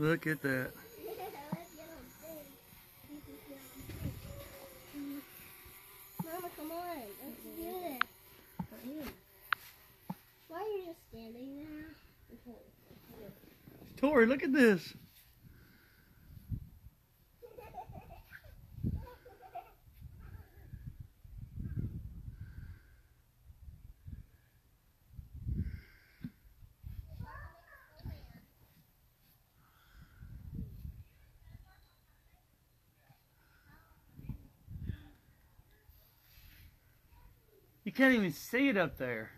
Look at that. Mama, come on. Let's do this. Why are you just standing there? Tori, look at this. You can't even see it up there.